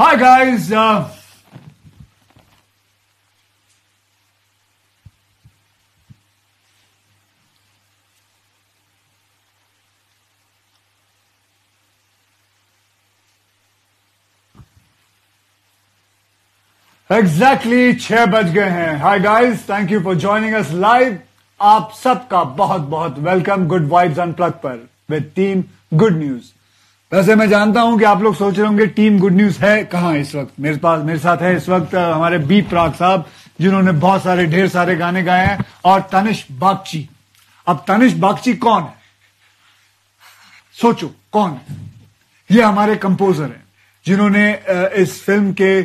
Hi guys. Uh, exactly छह बज गए हैं hi guys thank you for joining us live आप सबका बहुत बहुत वेलकम गुड वाइब्स अनप्लग पर विद टीम गुड न्यूज़ वैसे मैं जानता हूँ कि आप लोग सोच रहे होंगे, टीम गुड न्यूज़ है कहाँ इस वक्त? मेरे पास, मेरे साथ है इस वक्त हमारे बी प्राग साहब, जिन्होंने बहुत सारे, ढेर सारे गाने गाए हैं, और तनिष बागची। अब तनिष बागची कौन है? सोचो, कौन है? ये हमारे कंपोजर हैं, जिन्होंने इस फ़िल्म के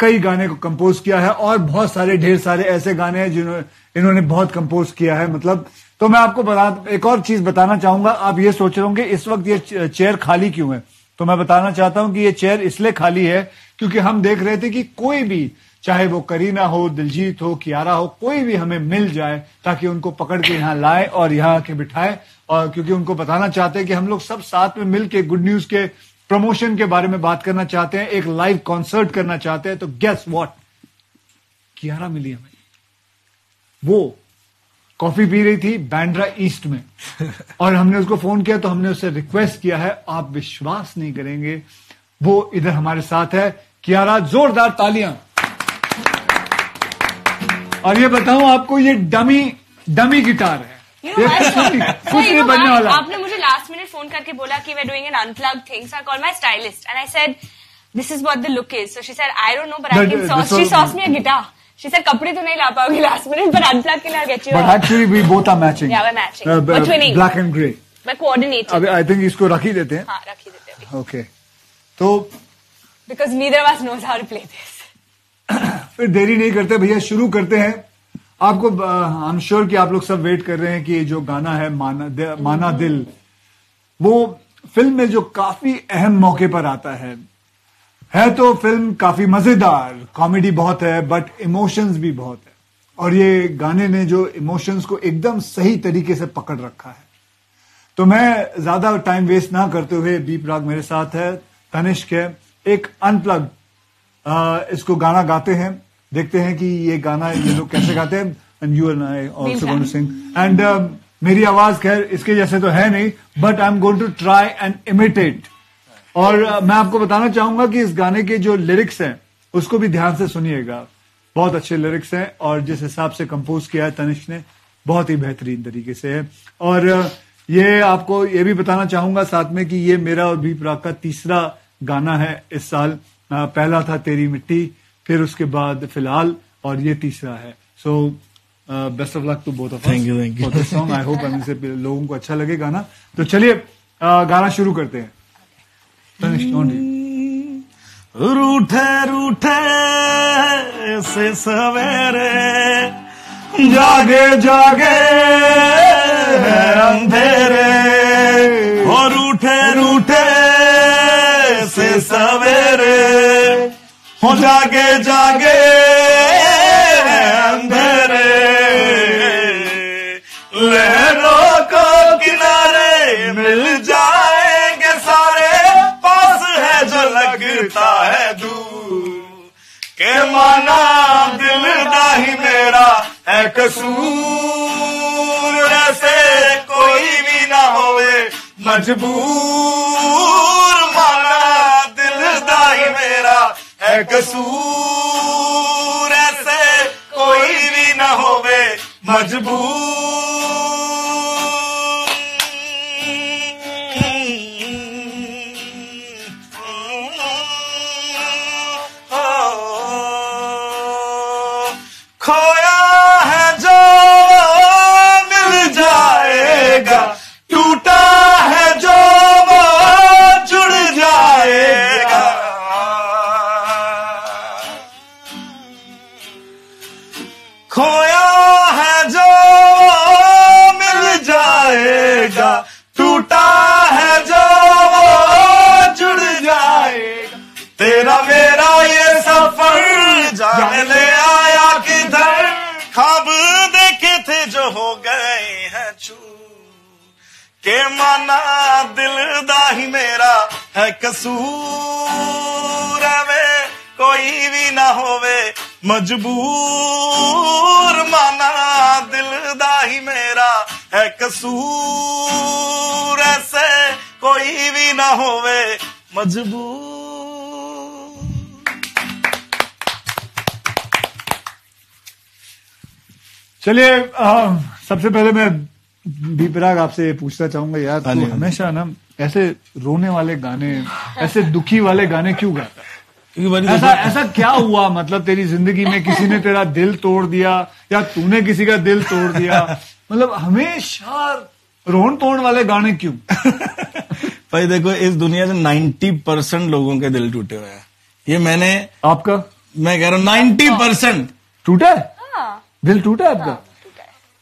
कई गाने को कंपोज किया है, और बहुत सारे, ढेर सारे ऐसे गाने हैं जिन्होंने इन्होंने बहुत कंपोज किया है। मतलब तो मैं आपको बता, एक और चीज़ बताना चाहूँगा। आप ये सोच रहे होंगे, इस वक्त ये चेयर खाली क्यों है? तो मैं बताना चाहता हूँ कि ये चेयर इसलिए खाली है क्योंकि हम देख रहे थे कि कोई भी, चाहे वो करीना हो, दिलजीत हो, कियारा हो, कोई भी हमें मिल जाए ताकि उनको पकड़ के यहाँ लाए और यहाँ आके बिठाए और क्योंकि उनको बताना चाहते हैं कि हम लोग सब साथ में मिल के गुड न्यूज़ के प्रमोशन के बारे में बात करना चाहते हैं, एक लाइव कॉन्सर्ट करना चाहते हैं तो गेस व्हाट कियारा मिली हमें। वो कॉफ़ी पी रही थी बैंड्रा ईस्ट में। और हमने उसको फ़ोन किया तो हमने उससे रिक्वेस्ट किया है आप विश्वास नहीं करेंगे। वो इधर हमारे साथ है। कियारा जोरदार तालियाँ। और ये बताऊँ आपको ये डमी डमी गिटार है। You know, कुछ नहीं बनने वाला। आपने मुझे लास्ट मिनट फ़ोन करके बोला कि we doing an unplug thing so I call my stylist and I said this is what the look is so she said I don't know but I can sauce she sauce me a guitar She said, कपड़े तो नहीं ला पाओगी last minute, but unplug के लिए get you. But actually, we both are matching. Yeah, we're matching. Uh, we're twinning. Black and grey. We're coordinating. अभी I think इसको रख ही देते हैं. हाँ, रख ही देते हैं. Okay. तो because neither of us knows how to play this. फिर देरी नहीं करते भैया शुरू करते हैं आपको आई एम श्योर कि आप लोग सब वेट कर रहे हैं कि जो गाना है माना दि, माना दिल वो फ़िल्म में जो काफ़ी अहम मौके पर आता है है तो फ़िल्म काफ़ी मज़ेदार कॉमेडी बहुत है बट इमोशंस भी बहुत है। और ये गाने ने जो इमोशंस को एकदम सही तरीके से पकड़ रखा है। तो मैं ज़्यादा टाइम वेस्ट ना करते हुए बी राग मेरे साथ है तनिष्क है एक अनप्लग इसको गाना गाते हैं देखते हैं कि ये गाना ये लोग कैसे गाते हैं। And you and I also going to sing and मेरी आवाज़ खैर इसके जैसे तो है नहीं but I am going to try and imitate और मैं आपको बताना चाहूँगा कि इस गाने के जो लिरिक्स हैं उसको भी ध्यान से सुनिएगा। बहुत अच्छे लिरिक्स हैं और जिस हिसाब से कंपोज किया है तनिष ने बहुत ही बेहतरीन तरीके से है। और ये आपको ये भी बताना चाहूँगा साथ में कि ये मेरा और भी प्राग का तीसरा गाना है इस साल। पहला था तेरी मिट्टी फिर उसके बाद फ़िलहाल और ये तीसरा है। So best of luck to both of thank you thank you song I hope से लोगों को अच्छा लगे गाना। तो चलिए uh, गाना शुरू करते हैं। रूठे रूठे से सवेरे जागे जागे, अंधेरे। और रूठे रूठे से सवेरे हो जागे जागे, अंधेरे। लहरों को किनारे मिल जाएँगे लगता है दूर। के माना दिल दाही मेरा है कसूर। ऐसे कोई भी ना होवे मजबूर। माना दिल दाही मेरा है कसूर। ऐसे कोई भी न होवे मजबूर। के माना दिल दा ही मेरा है कसूर वे कोई भी ना होवे। मजबूर माना दिल दा ही मेरा है कसूर, ऐसे कोई भी ना होवे। मजबूर। चलिए सबसे पहले मैं दीपराग आपसे पूछना चाहूँगा यार हाँ तू हाँ हमेशा ना ऐसे रोने वाले गाने ऐसे दुखी वाले गाने क्यों गाता है? ऐसा ऐसा क्या हुआ? मतलब तेरी ज़िंदगी में किसी ने तेरा दिल तोड़ दिया या तूने किसी का दिल तोड़ दिया? मतलब हमेशा रोन तोड़ वाले गाने क्यों? भाई देखो इस दुनिया से 90 परसेंट लोगों के दिल टूटे हुए हैं। ये मैंने आपका? मैं कह रहा हूँ 90 परसेंट। टूटा है? दिल टूटा है आपका?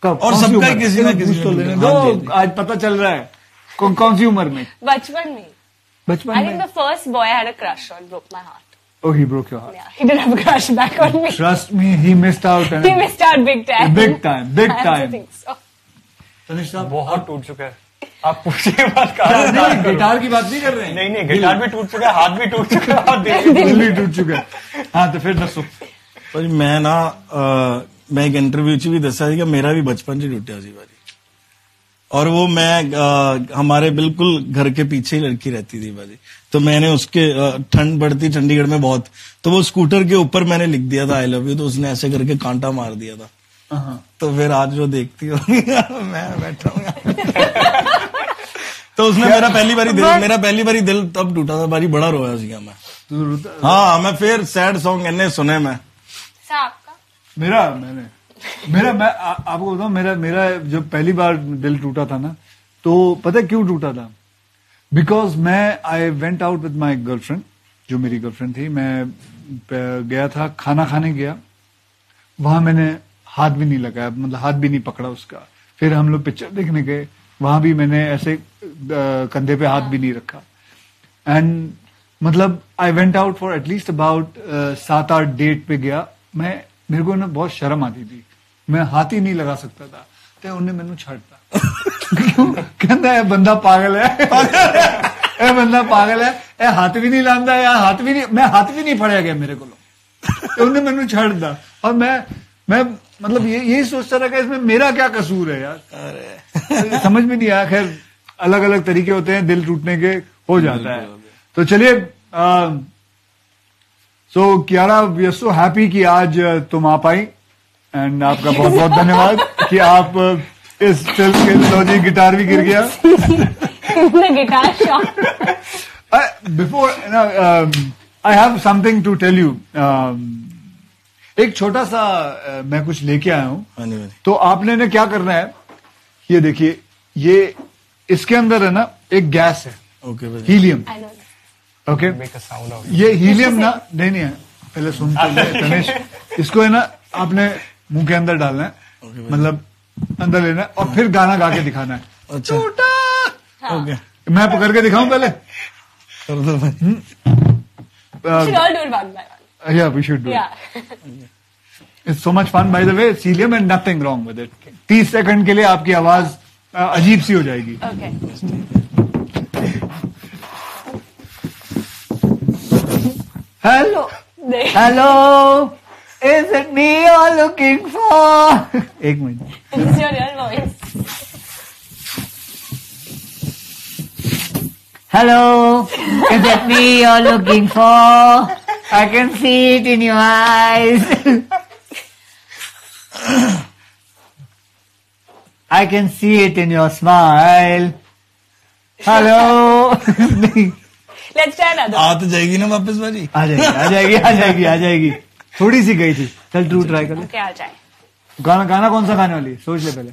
और सबका किसी ना तो लेने। दो हाँ हाँ आज पता चल रहा है। कौन कौन सी उम्र में? बचपन में। बचपन I first boy had a crush on broke my heart Oh, he broke your heart. Yeah, he have a crush back on me. Trust me, he missed out. Eh? He missed out big time. Big time, big I time. बहुत टूट चुका है। आप पूछिए बात नहीं guitar की बात नहीं कर रहे हैं। नहीं नहीं गिटार भी टूट चुका है हाथ भी टूट चुका है दिल भी टूट चुका है। हाँ। तो फिर दसो। पर मैं ना ਮੈਂ ਇੱਕ ਇੰਟਰਵਿਊ 'ਚ ਵੀ ਦੱਸਿਆ ਸੀ ਕਿ ਮੇਰਾ ਵੀ ਬਚਪਨ 'ਚ ਟੁੱਟਿਆ ਸੀ ਭਾਜੀ और वो मैं अ, हमारे बिल्कुल घर के पीछे ही लड़की रहती थी भाजी तो मैंने उसके अ, ठंड बढ़ती चंडीगढ़ में बहुत तो वो स्कूटर के ऊपर मैंने लिख दिया था आई लव यू तो उसने ऐसे करके कांटा मार दिया था हाँ, तो फिर आज जो देखती हो मैं बैठा हूँ यहाँ। तो उसने मेरा पहली बारी दिल मेरा पहली बारी दिल तब टूटा था बारी बड़ा रोया सीगा मैं तो रुत- हाँ मैं फिर सैड सॉन्ग इन्ने सुने मैं सर आपका मेरा मैंने। मेरा मैं आ, आपको बताऊँ मेरा मेरा जब पहली बार दिल टूटा था ना तो पता है क्यों टूटा था? बिकॉज़ मैं I went out with my girlfriend जो मेरी गर्लफ्रेंड थी मैं गया था खाना खाने गया। वहाँ मैंने हाथ भी नहीं लगाया मतलब हाथ भी नहीं पकड़ा उसका। फिर हम लोग पिक्चर देखने गए। वहाँ भी मैंने ऐसे कंधे पे हाथ भी नहीं रखा। एंड मतलब I went out for at least about सात आठ डेट पे गया। मैं मेरे को ना बहुत शर्म आती थी मैं हाथ ही नहीं लगा सकता था ਤੇ ਉਹਨੇ ਮੈਨੂੰ ਛੱਡਤਾ ਕਿਉਂ ਕਹਿੰਦਾ ਇਹ ਬੰਦਾ ਪਾਗਲ ਹੈ ਇਹ ਬੰਦਾ ਪਾਗਲ ਹੈ ਇਹ ਹੱਥ ਵੀ ਨਹੀਂ ਲਾਉਂਦਾ ਜਾਂ ਹੱਥ ਵੀ ਨਹੀਂ ਮੈਂ ਹੱਥ ਵੀ ਨਹੀਂ ਫੜਿਆ ਗਿਆ ਮੇਰੇ ਕੋਲੋਂ ਤੇ ਉਹਨੇ ਮੈਨੂੰ ਛੱਡਦਾ और मैं मैं मतलब ये यही सोचता था कि इसमें मेरा क्या कसूर है यार समझ में नहीं आया खैर अलग अलग तरीके होते हैं दिल टूटने के हो जाता है तो चलिए so Kiara we are so happy कि आज तुम आ पाई एंड आपका बहुत बहुत धन्यवाद कि आप इस फ़िल्म के लो जी गिटार भी गिर गया। Before I have something to tell you एक छोटा सा अ, मैं कुछ लेके आया हूँ। हाँ भाजी तो आपने ने क्या करना है? ये देखिए ये इसके अंदर है ना एक गैस है। ओके भाजी helium I know. Okay make a sound out ये हीलियम ना नहीं नहीं है पहले सुन तो इसको है ना आपने मुँह के अंदर डालना है। मतलब अंदर लेना है और फिर गाना गा के दिखाना है। अच्छा। ओके मैं पकड़ के दिखाऊँ पहले? कर दो भाई. Yeah we should do it's so much fun by the way helium and nothing wrong with it तीस सेकंड के लिए आपकी आवाज़ अजीब सी हो जाएगी। Okay. Hello. Hello. Is it me you're looking for? Eén minuut. Hello. Is it me you're looking for? I can see it in your eyes. I can see it in your smile. Hello. Let's try another. आ तो जाएगी ना वापस भाजी आ जाएगी आ जाएगी आ जाएगी आ जाएगी थोड़ी सी गई थी चल तू ट्राई कर ले I'll try. गाना गाना कौन सा गाने वाली सोच ले पहले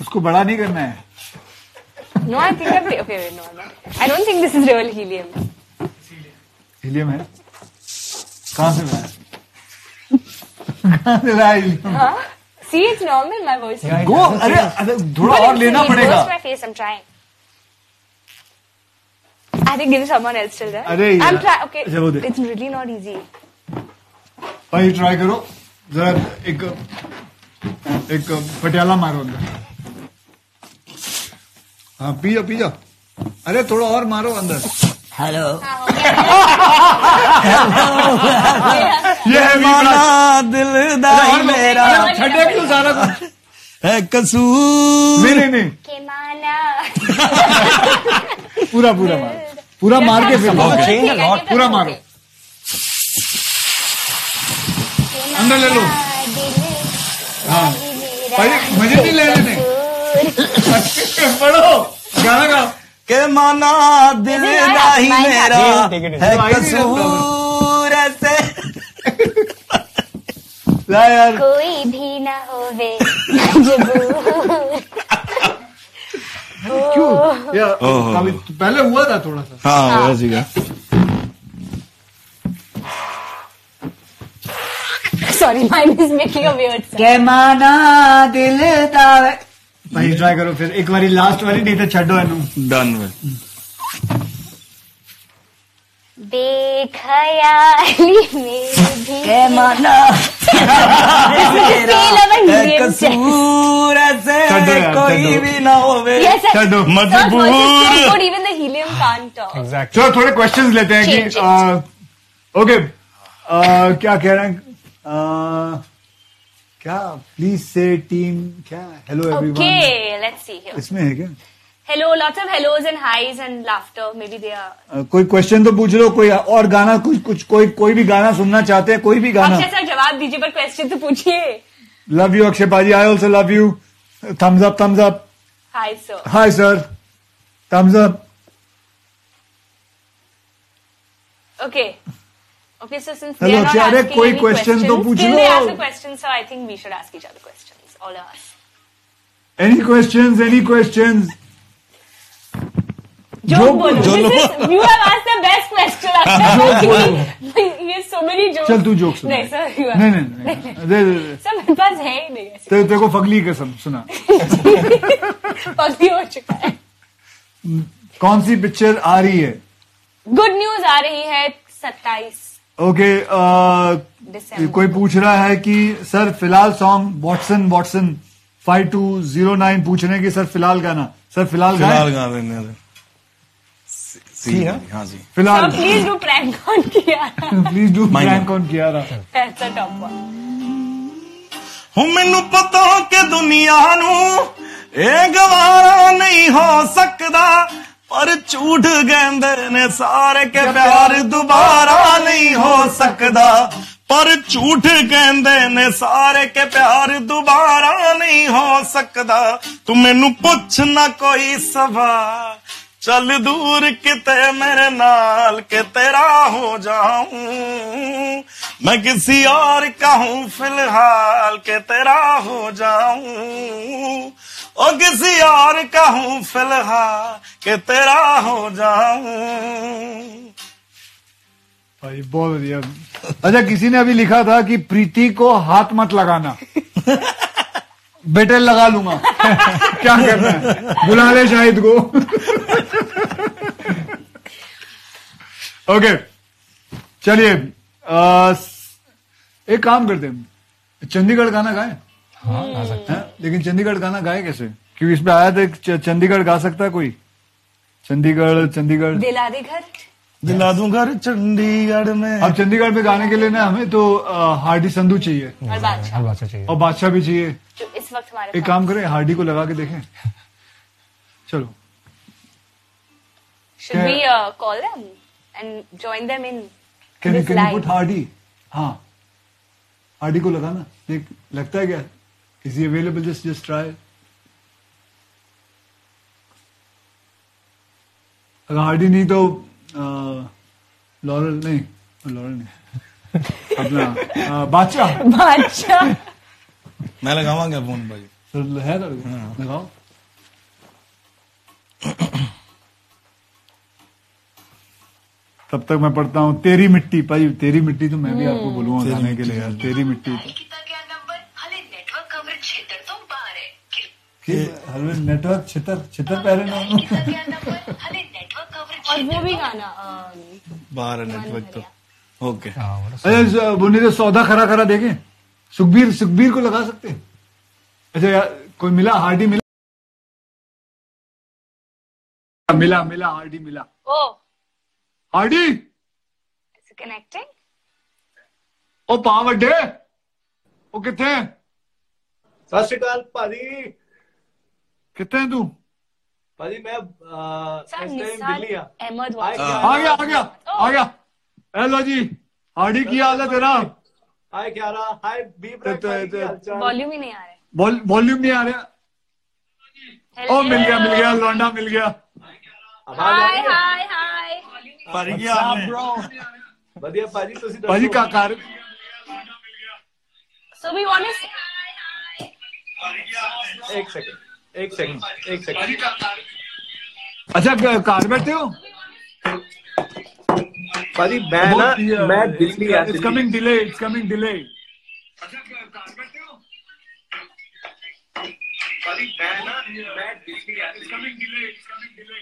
उसको बड़ा नहीं करना है No, I think I've. Okay, wait, no, I'm not. I don't think this is real helium. Helium है कहाँ से लाया कहाँ से लाया helium Huh? See, it's normal, my voice. Go अरे अरे थोड़ा और लेना पड़ेगा my face. I'm trying. I think give someone else till then. अरे I'm यार। trying. Okay, अच्छा, it's really not easy. भाई ट्राई करो जरा एक एक पटियाला मारो अंदर हाँ पी जाओ पी जाओ अरे थोड़ा और मारो अंदर हेलो ये है माना दिलदार मेरा। छठे क्यों सारा कुछ? है कसूर। नहीं नहीं नहीं। के माना पूरा पूरा मारो। पूरा मार के फिर पूरा मारो। अंदर ले लो। हाँ। भाई मज़े नहीं ले रहे थे पढ़ो गाना गाओ के माना दिल नहीं मेरा। easy. है कसूर ऐसे। ला यार कोई भी ना होवे। क्यों? यार पहले हुआ था थोड़ा सा। हाँ वैसे का sorry mind is making a weird के माना दिल दावे भाई ट्राई करो फिर। एक बारी लास्ट वाली नहीं तो छड्डो है नू डन में बेखयाली में भी माना feel of a है Indian कसूर कोई भी ना होवे। मजबूर. चलो थोड़े क्वेश्चंस लेते हैं कि ओके क्या कह रहे हैं? आ, क्या? प्लीज़ से टीम क्या? Hello everyone Okay, let's see here. इसमें है क्या? Hello, lots of hellos and highs and laughter. Maybe they are. आ, कोई क्वेश्चन तो पूछ लो कोई और गाना कुछ कुछ कोई कोई भी गाना सुनना चाहते हैं कोई भी गाना। अक्षय सर जवाब दीजिए पर क्वेश्चन तो पूछिए। Love you Akshay paaji I also love you thumbs up thumbs up hi sir hi sir thumbs up Okay. Okay, so since Hello, they are not asking any question तो questions, पूछ till लो। they ask the questions, so I think we should ask each other questions, all of us. Any questions any questions Joke Joke bolo. This is, you have asked the best question. Akshay. he has so many jokes. चल तू joke सुना नहीं sir you नहीं नहीं नहीं दे दे दे sir मेरे पास है ही नहीं ऐसे तेरे को फगली कसम सुना पगली हो चुका है कौन सी पिक्चर आ रही है गुड न्यूज़ आ रही है सत्ताईस ओके आ, दिसंबर कोई पूछ रहा है कि सर फिलहाल song Watson Watson five two zero nine पूछ रहे हैं कि सर फिलहाल गाना सर फिलहाल फिलहाल गाएं गा देने दे सी सी, हाँ? हाँ जी फिलहाल प्लीज डू प्रैंक ऑन किया please do Mind prank on किया रहा ऐसा टॉप ਹੁਣ ਮੈਨੂੰ ਪਤਾ ਕਿ ਦੁਨੀਆ ਨੂੰ ਇਹ ਗਵਾਰਾ ਨਹੀਂ ਹੋ ਸਕਦਾ ਪਰ ਝੂਠ ਕਹਿੰਦੇ ਨੇ ਸਾਰੇ ਕਿ ਪਿਆਰ ਦੁਬਾਰਾ ਨਹੀਂ ਹੋ ਸਕਦਾ। ਪਰ ਝੂਠ ਕਹਿੰਦੇ ਨੇ ਸਾਰੇ ਕਿ ਪਿਆਰ ਦੁਬਾਰਾ ਨਹੀਂ ਹੋ ਸਕਦਾ। ਤੂੰ ਮੈਨੂੰ ਪੁੱਛ ਨਾ ਕੋਈ ਸਵਾ ਚੱਲ ਦੂਰ ਕਿਤੇ ਮੇਰੇ ਨਾਲ ਕਿ ਤੇਰਾ ਹੋ ਜਾਊ। ਮੈਂ ਕਿਸੇ ਔਰ ਕਹੂੰ ਫਿਲਹਾਲ ਕਿ ਤੇਰਾ ਹੋ ਜਾਊ। ओ किसी और का हूँ फ़िलहाल के तेरा हो जाऊँ। भाई बहुत बढ़िया अच्छा किसी ने अभी लिखा था कि प्रीति को हाथ मत लगाना। बेटे, लगा लूँगा। क्या करना है? बुला ले शाहिद को। ओके, चलिए एक काम करते हैं। चंडीगढ़ गाना गाए? हाँ आ सकते हैं। लेकिन चंडीगढ़ गाना गाए कैसे? क्योंकि इसमें आया था चंडीगढ़ गा सकता है कोई? चंडीगढ़ चंडीगढ़। दिला दे घर दिला दूँ घर चंडीगढ़ में। अब चंडीगढ़ में गाने के लिए ना हमें तो हार्डी संधू चाहिए। और बादशाह। चाहिए। और बादशाह भी चाहिए। जो इस वक्त हमारे एक काम करें हार्डी को लगा के देखें। चलो। Call them and join them in can you this can you put live Hardy हाँ। हार्डी को लगाना। देख लगता है क्या? Is he available just just try अगर हार्डी नहीं तो लॉरल नहीं। लॉरल नहीं। अपना बादशाह बादशाह मैं लगावांगा फ़ोन भाई। तो है तो लगाओ। तब तक मैं पढ़ता हूँ तेरी मिट्टी भाई तेरी मिट्टी तो मैं भी आपको बोलूँगा तेरी गाने के मिट्टी। लिए यार तेरी मिट्टी तो। अरे नेटवर्क छितर छितर पहले ना। और वो भी गाना बाहर नेटवर्क तो। ओके। हाँ, अरे बुनी तो सौदा खरा खरा देखें। सुखबीर सुखबीर को लगा सकते अच्छा यार कोई मिला? हार्डी मिला? मिला मिला हार्डी मिला। ओ। हार्डी! कनेक्टिंग ओ पावडे ओ कितने सत श्रीकाल भाजी। ਸਤਿ ਸ਼੍ਰੀ ਅਕਾਲ ਭਾਜੀ ਕਿੱਥੇ ਹੈ ਤੂੰ ਭਾਜੀ ਮੈਂ ਅਹ, Sir, ਇਸ ਟਾਈਮ Nissan ਦਿੱਲੀ ਆ Ahmed Hi, was. Kiara. ਆ ਗਿਆ ਆ ਗਿਆ ਆ ਗਿਆ ਹੈਲੋ ਜੀ ਹਾਰਡੀ ਕੀ ਹਾਲ ਹੈ ਤੇਰਾ ਹਾਈ ਕਿਆਰਾ ਹਾਈ ਬੀ ਤੇ- ਬ੍ਰੈਕ ਭਾਜੀ ਤੇ- ਕੀ ਹਾਲ ਚਾਲ Volume ही नहीं आ रहा है. वॉल्यूम नहीं आ रहा ओ मिल गया मिल गया लौंडा मिल गया ਆਵਾਜ਼ ਆ Hi, ਰਹੀ ਹੈ hi, hi. पर गया ਵਧੀਆ एक सेकंड एक सेकंड अच्छा कार बैठे हो? भाजी मैं ना मैं Delhi it's coming delay it's coming delay अच्छा कार बैठते हो? भाजी मैं ना मैं Delhi it's coming delay it's coming delay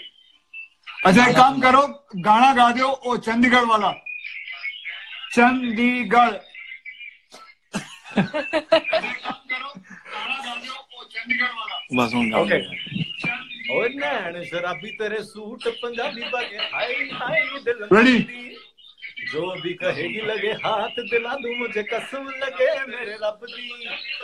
अच्छा एक काम करो गाना गा दो ओ चंडीगढ़ वाला। चंडीगढ़। चंडीगढ़ वाला। ਬਸ ਹੁਣ ਓਕੇ ਓਏ ਨੈਣ ਸ਼ਰਾਬੀ ਤੇਰੇ ਸੂਟ ਪੰਜਾਬੀ ਪਾ ਕੇ ਹਾਏ ਹਾਏ ਦਿਲ ਰੈਡੀ जो भी कहेगी लगे हाथ दिला दूँ मुझे कसम लगे मेरे रब दी।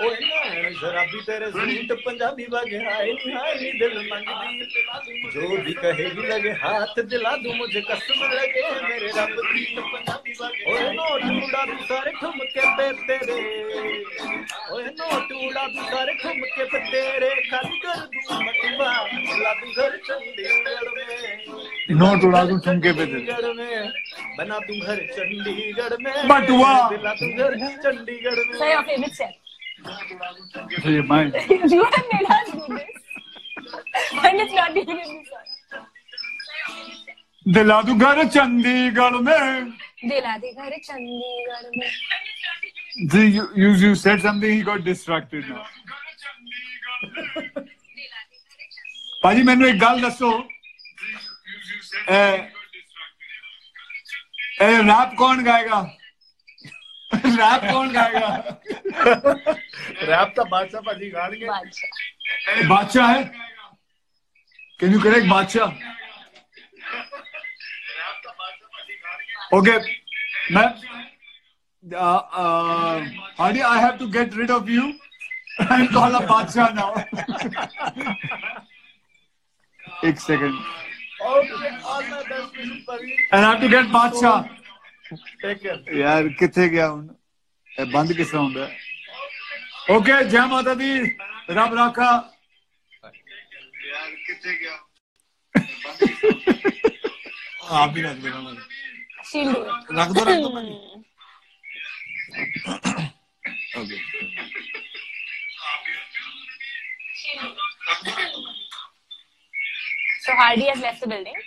ओए नैन शराबी तेरे सूट पंजाबी बागे हाय नी हाय नी दिल मंगदी जो भी कहेगी लगे हाथ दिला दूँ मुझे कसम लगे मेरे रब दी। पंजाबी बागे ओए नोट उड़ा दूँ सारे ठुमके पे तेरे। ओए नोट उड़ा दूँ सारे ठुमके पे तेरे। खाली कर दूँ मटवा ला दूँ घर चंडीगढ़ में। नोट उड़ा दूँ ठुमके पे तेरे। चंडीगढ़ में बना दूं घर चंडीगढ़ में बटुआ। दिला दूं घर चंडीगढ़ में So your favorite set. अच्छा ये mind you have made us do this. And it's not even in the song. दिला दू घर चंडीगढ़ में दिला दे घर चंडीगढ़ में See, you, you, you said something, he got distracted now. ਭਾਜੀ ਮੈਨੂੰ ਇੱਕ ਗੱਲ ਦੱਸੋ अरे रैप कौन गाएगा? रैप कौन गाएगा? रैप तो बादशाह पाजी गा लेंगे बादशाह बादशाह है? Can you correct Badshah? Okay मैं Hardy I have to get rid of you I am call a Badshah now एक second And I have to get Badshah. Take care. यार किथे गया हूं ए बंद किस होंदा ओके जय माता दी रब राखा यार किथे गया आप भी रख दो रख दो Hardy has left the building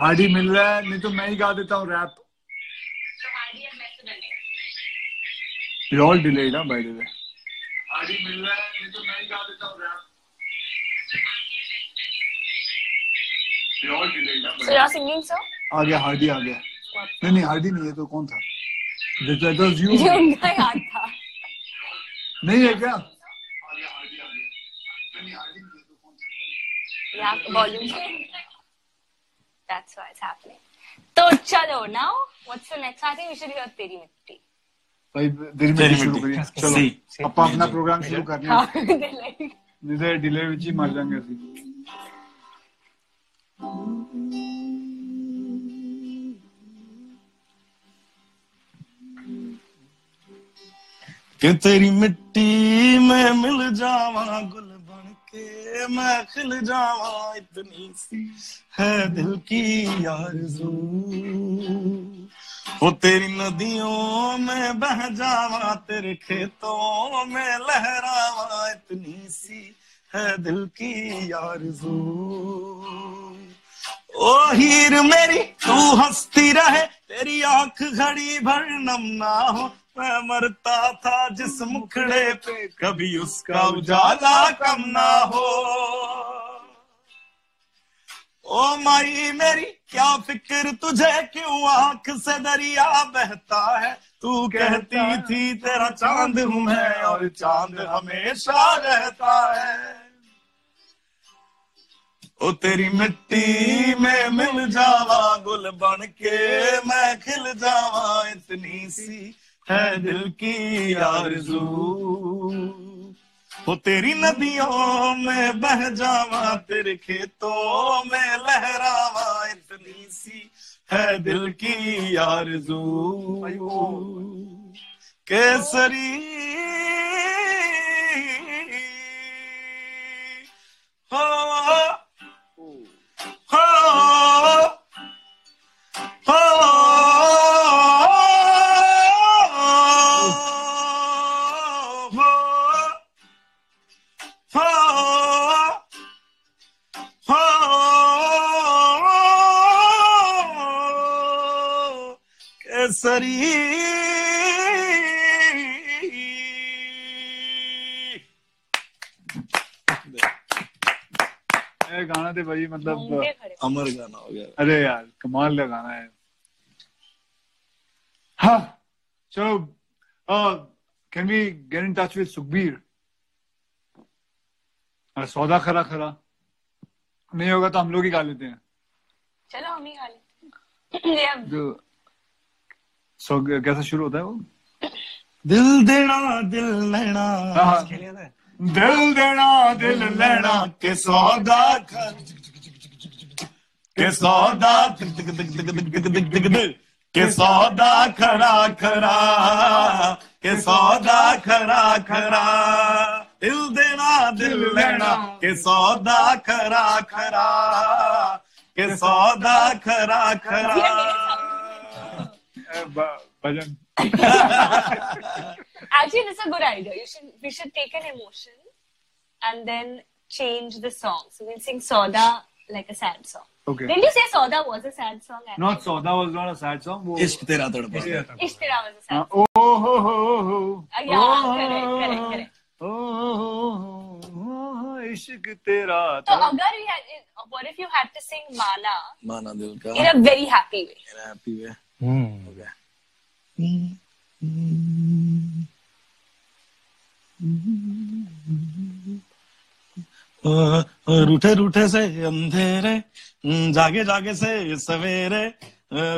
Hardy मिल रहा है नहीं तो मैं ही गा देता हूँ रैप ये ऑल डिलेड ना बाय द वे हार्डी मिल रहा है नहीं तो मैं ही गा देता हूँ रैप so you're singing आ गया हार्डी आ गया। नहीं नहीं हार्डी नहीं है तो कौन था? That was you. ये उनका याद था। नहीं है क्या? you have to volume change. That's why it's happening. So chalo now. What's the next? I think we should hear Teri Mitti. भाई देर में शुरू करिए चलो अपा अपना प्रोग्राम शुरू कर लें जिधर डिले विच ही मर जाएँगे ऐसे कि तेरी मिट्टी में मिल जावा गुल के मैं खिल जावा इतनी सी है दिल की आरज़ू हो तेरी नदियों में बह जावा, तेरे खेतों में लहरावा, इतनी सी है दिल की आरज़ू। ओ हीर मेरी, तू हंसती रहे, तेरी आँख घड़ी भर नम ना हो मैं मरता था जिस मुखड़े पे कभी उसका उजाला कम ना हो। ओ माई मेरी क्या फ़िक्र तुझे क्यों आँख से दरिया बहता है? तू कहती थी तेरा चाँद हूँ मैं और चाँद हमेशा रहता है। ओ तेरी मिट्टी में मिल जावा गुल बन के मैं खिल जावा इतनी सी है दिल की आरज़ू। ओ तेरी नदियों में बह जावा, तेरे खेतों में लहरावा, इतनी सी है दिल की आरज़ू। केसरी हो हो। केसरी ये गाना थे भाई मतलब अमर गाना हो गया। अरे यार कमाल का गाना है। हाँ चलो can we get in touch with Sukhbir अरे सौदा खरा खरा। नहीं होगा तो हम लोग ही गा लेते हैं। चलो हम ही खा लेते हैं। सो कैसा शुरू होता है वो? दिल देना दिल लेना। हाँ। दिल देना दिल लेना। के सौदा के सौदा के सौदा खरा खरा। के सौदा खरा खरा। दिल देना दिल लेना। के सौदा खरा खरा। के सौदा खरा। खरा bhajan. Actually, this is a good idea. You should we should take an emotion and then change the song. So we'll sing Soda like a sad song. Okay. Didn't you say Soda was a sad song? Actually? Not Soda was not a sad song. Wo... Ishq Tera Tadpa. Ishq Tera was a sad song. Oh, oh, oh, oh. Uh, yeah, oh, correct, correct, correct. Oh, oh, oh, oh, oh. ishq tera so agar we had what if you had to sing mana mana dil in a very happy way in a happy way हो गया। रूठे रूठे से अंधेरे जागे जागे से सवेरे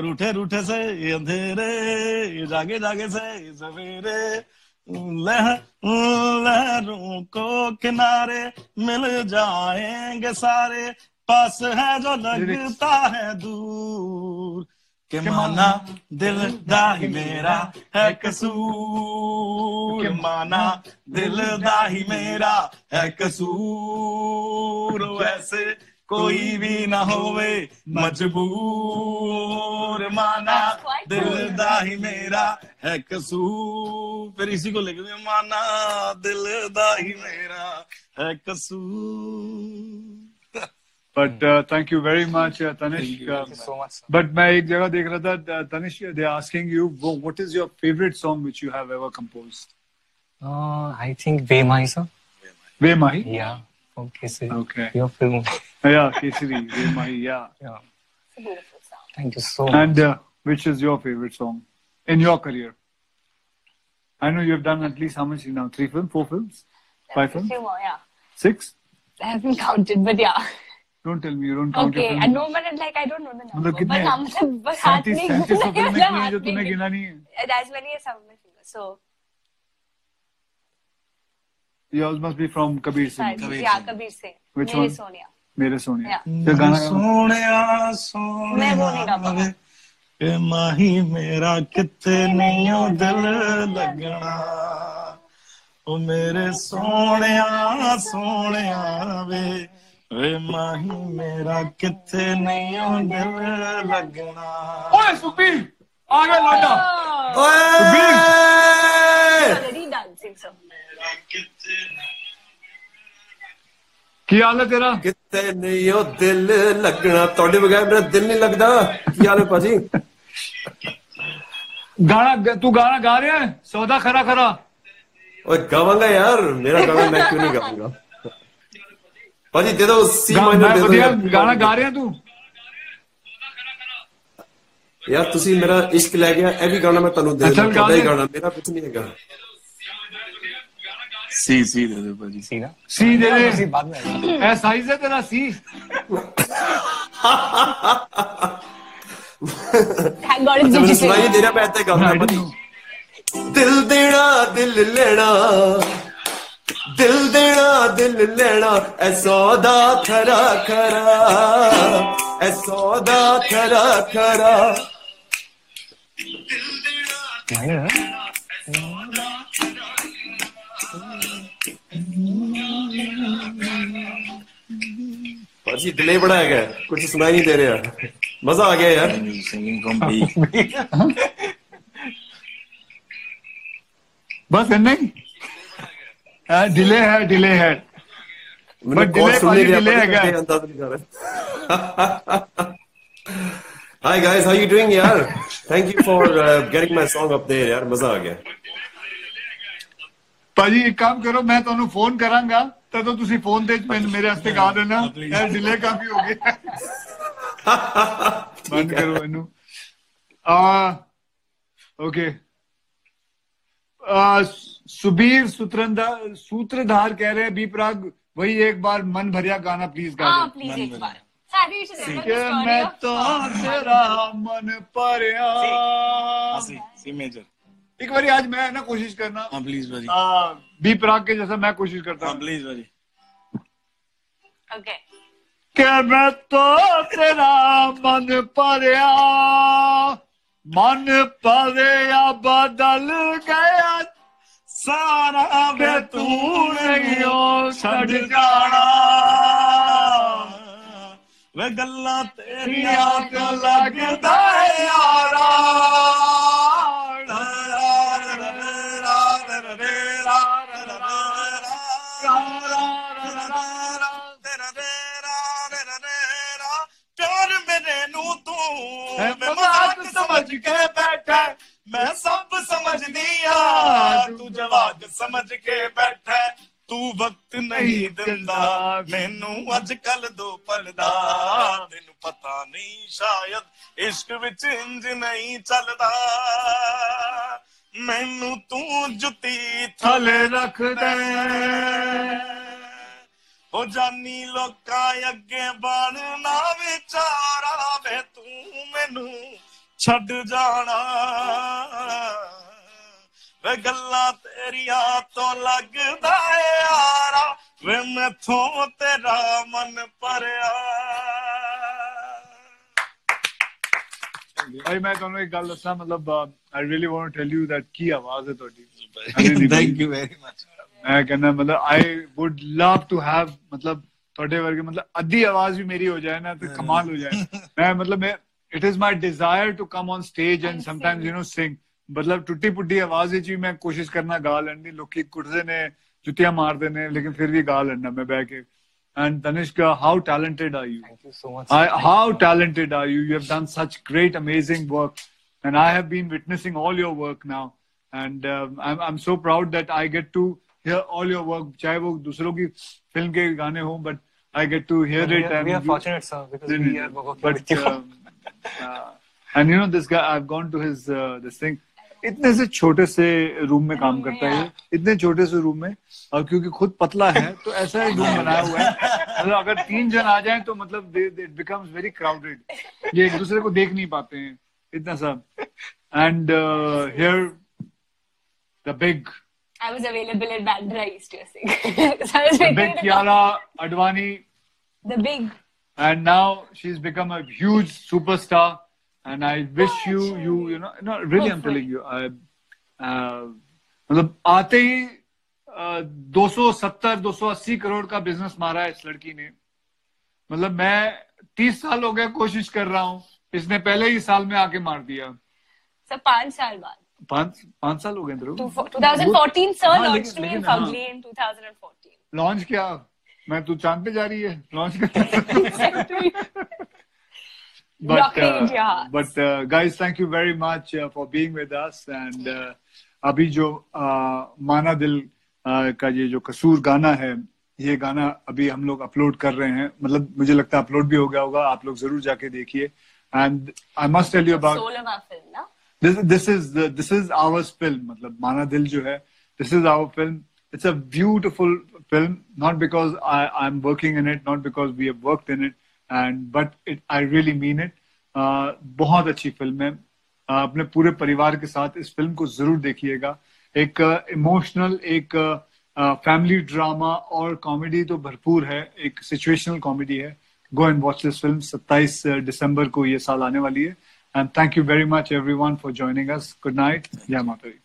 रूठे रूठे से अंधेरे जागे जागे से सवेरे लह लहरों को किनारे मिल जाएँगे सारे पास है जो लगता है दूर। के माना दिल दाही मेरा है कसूर माना दिल दाही मेरा है कसूर वैसे कोई भी ना होवे मजबूर माना दिल दाही मेरा है कसूर फिर इसी को लेके माना दिल दाही मेरा है कसूर But thank you very much Tanishk so much sir. But मैं एक जगह देख रहा था Tanishk they asking you what is your favourite song which you have ever composed uh, I think Vemai sir Ve Maahi yeah okay sir Okay. your film या केसरी वे माही या yeah It's a beautiful song. thank you so much And uh, which is your favorite song in your career? I know you have done at least how much now? Three films, four films, five A films, few more, yeah. six? I haven't counted, but yeah. Don't tell me you don't count Okay, your I films. know, but like I don't know the number. मतलब कितने But हाँ, मतलब बस हाथ नहीं सैंतीस सौ फ़िल्में मतलब की हैं जो तूने नहीं- गिना नहीं है As many as some of my fingers. So, yours must be from Kabir Singh five. Kabir yeah, Singh. Kabir Singh. Which Mere one? Sonia. मेरे सोनिया Yeah. फिर गाना गाना सोनिया सोनिया मैं वो नहीं गा। वे माही मेरा किथे नहीं दिल लगना ओ मेरे सोनिया सोनिया वे ਵੇ ਮਾਹੀ ਮੇਰਾ ਕਿੱਥੇ ਨਹੀਂ ਉਹ ਦਿਲ ਲੱਗਣਾ ਓਏ ਸੁਖਬੀਰ ਆ ਗਿਆ ਲਾਡਾ ਓਏ ਸੁਖਬੀਰ ਡਾਂਸਿੰਗ ਸਭ ਕੀ ਹਾਲ ਹੈ ਤੇਰਾ ਕਿੱਥੇ ਨਹੀਂ ਉਹ ਦਿਲ ਲੱਗਣਾ ਤੁਹਾਡੇ ਬਗੈਰ ਮੇਰਾ ਦਿਲ ਨਹੀਂ ਲੱਗਦਾ ਕੀ ਹਾਲ ਹੈ ਭਾਜੀ ਗਾਣਾ ਤੂੰ ਗਾਣਾ ਗਾ ਰਿਹਾ ਹੈ ਸੌਦਾ ਖਰਾ ਖਰਾ ਓਏ ਗਾਵਾਂਗਾ ਯਾਰ ਮੇਰਾ ਗਾਣਾ ਮੈਂ ਕਿਉਂ ਨਹੀਂ ਗਾਵਾਂਗਾ ਭਾਜੀ ਦੇ ਦਿਓ ਸੀ ਮਾਈਨਰ ਦੇ ਦਿਓ ਗਾਣਾ ਗਾ ਰਿਹਾ ਤੂੰ ਯਾਰ ਤੁਸੀਂ ਮੇਰਾ ਇਸ਼ਕ ਲੈ ਗਿਆ ਇਹ ਵੀ ਗਾਣਾ ਮੈਂ ਤੁਹਾਨੂੰ ਦੇ ਦਿੰਦਾ ਕਦਾ ਹੀ ਗਾਣਾ ਮੇਰਾ ਕੁਝ ਨਹੀਂ ਹੈਗਾ ਸੀ ਸੀ ਦੇ ਦੇ ਭਾਜੀ ਸੀ ਨਾ ਸੀ ਦੇ ਦੇ ਸੀ ਬਾਅਦ ਵਿੱਚ ਐ ਸਾਈਜ਼ ਹੈ ਤੇਰਾ ਸੀ ਥੈਂਕ ਗॉड ਇਟ ਜੀ ਸੁਣਾਈ ਦੇ ਰਿਹਾ ਮੈਂ ਇੱਥੇ ਗਾਣਾ ਭਾਜੀ ਦਿਲ ਦੇਣਾ ਦਿਲ ਲੈਣਾ दिल देना, दिल लेना, ऐ सौदा खरा खरा, ऐ सौदा खरा खरा। भाजी डिले बड़ा है कुछ सुनाई नहीं दे रहा मज़ा आ गया यार। सिंगिंग फ्रॉम बी बस ही डिले है डिले है मैंने But कॉल delay सुन नहीं भाजी, रहा delay है क्या? पता नहीं, अंदाजा नहीं लगा रहा hi guys how you doing यार thank you for getting my song up there यार मजा आ गया ਭਾਜੀ ਇੱਕ ਕੰਮ ਕਰੋ ਮੈਂ ਤੁਹਾਨੂੰ ਫੋਨ ਕਰਾਂਗਾ ਤਦੋਂ ਤੁਸੀਂ ਫੋਨ ਤੇ ਮੈਨੂੰ ਮੇਰੇ ਵਾਸਤੇ ਗਾ ਦੇਣਾ ਯਾਰ ਡਿਲੇ ਕਾਫੀ ਹੋ ਗਿਆ ਬੰਦ ਕਰੋ ਇਹਨੂੰ ਆ ਓਕੇ आ सुबीर सूत्रंदार सूत्रधार कह रहे हैं बी प्राग वही एक बार मन भरिया गाना प्लीज़ गा हाँ, please एक बार. मैं तो तेरा मन भरिया सी सी मेजर एक बार आज मैं ना कोशिश करना। हाँ प्लीज़ भाजी आ, बी प्राग के जैसा मैं कोशिश करता हाँ हूँ। प्लीज़ भाजी Okay. कि मैं तो तेरा मन भरिया मन भरिया बदल गया सारा वे तू नहीं हो छड़ जाना वे गल्ला तेरिया तो लगदा है यारा प्यार मेरे नू तू मैं मज़ाक समझ के बैठा मैं सब समझ दिया तू जवाब समझ के बैठा तू वक्त नहीं दिंदा मैनू अज कल दो पलदा तेन पता नहीं शायद इश्क विच इंज नहीं चलदा मैनू तू जुती थले रख दे हो जानी लोकां अगे बनना विचारा वे तू मैनू ਛੱਡ ਜਾਣਾ ਵੇ ਗੱਲਾਂ ਤੇਰੀਆਂ ਤੋਂ ਲੱਗਦਾ ਏ ਯਾਰਾ ਵੇ ਮੈਥੋਂ ਤੇਰਾ ਮਨ ਭਰਿਆ ਭਾਈ ਮੈਂ ਤੁਹਾਨੂੰ ਇੱਕ ਗੱਲ ਦੱਸਾਂ ਮਤਲਬ I really want to tell you that ਕੀ ਆਵਾਜ਼ ਹੈ ਤੁਹਾਡੀ ਥੈਂਕ ਯੂ ਵੈਰੀ ਮਚ ਮੈਂ ਕਹਿੰਦਾ ਮਤਲਬ I would love to have ਮਤਲਬ ਤੁਹਾਡੇ ਵਰਗੇ ਮਤਲਬ ਅੱਧੀ ਆਵਾਜ਼ ਵੀ ਮੇਰੀ ਹੋ ਜਾਏ ਨਾ ਤੇ ਕਮਾਲ ਹੋ ਜਾਏ ਮੈਂ ਮਤਲਬ ਮੈਂ It is my desire to come on stage and sometimes you know sing ਮਤਲਬ ਟੁੱਟੀ ਪੁੱਟੀ ਆਵਾਜ਼ ਵਿੱਚ ਵੀ ਮੈਂ ਕੋਸ਼ਿਸ਼ ਕਰਨਾ ਗਾ ਲੈਣ ਦੀ ਲੋਕੀ ਕੁੱਟਦੇ ਨੇ ਜੁੱਤੀਆਂ ਮਾਰਦੇ ਨੇ ਲੇਕਿਨ ਫਿਰ ਵੀ ਗਾ ਲੈਣਾ ਮੈਂ ਬਹਿ ਕੇ and Tanishk how talented are you Thank you so much. I, how talented are you? You have done such great, amazing work, and I have been witnessing all your work now, and um, I'm I'm so proud that I get to hear all your work. चाहे वो दूसरों की film के गाने हों, but I get to hear we, it. are, and we are you- fortunate, sir, because and you know this guy I have gone to his this thing इतने से छोटे से रूम में काम करता है इतने छोटे से रूम में। और क्योंकि खुद पतला है तो ऐसा ही रूम बनाया हुआ है। मतलब अगर तीन जन आ जाएँ तो मतलब इट बिकम्स वेरी क्राउडेड ये एक दूसरे को देख नहीं पाते हैं। इतना सब and here the big I was available at band rise Advani the big and now she's become a huge superstar and i wish oh, you you you know no really oh, i'm telling you i uh, मतलब आते ही uh, 270 280 crore का business मारा है इस लड़की ने मतलब मैं 30 साल हो गए कोशिश कर रहा हूँ इसने पहले ही साल में आके मार दिया So पाँच साल बाद. पाँच पाँच साल हो गए ध्रुव 2014 sir हाँ, launched लेकिन- me in लेकिन हाँ। Fugly in 2014. लॉन्च क्या मैं तू चाँद पे जा रही है लॉन्च कर but but guys thank you very much for being with and अभी जो uh, माना दिल uh, का ये जो कसूर गाना है ये गाना अभी हम लोग अपलोड कर रहे हैं। मतलब मुझे लगता है अपलोड भी हो गया होगा आप लोग ज़रूर जाके देखिए। And I must tell you about this is this is ours film मतलब माना दिल जो है this is our film it's a beautiful film not because I, i'm working in it not because we have worked in it and but it i really mean it. Uh, बहुत अच्छी film है। Uh, अपने पूरे परिवार के साथ इस film को ज़रूर देखिएगा। एक इमोशनल uh, एक फैमिली ड्रामा और कॉमेडी तो भरपूर है। एक सिचुएशनल कॉमेडी है। Go and watch this film 27 दिसंबर को ये साल आने वाली है। And thank you very much everyone for joining us good night जय माता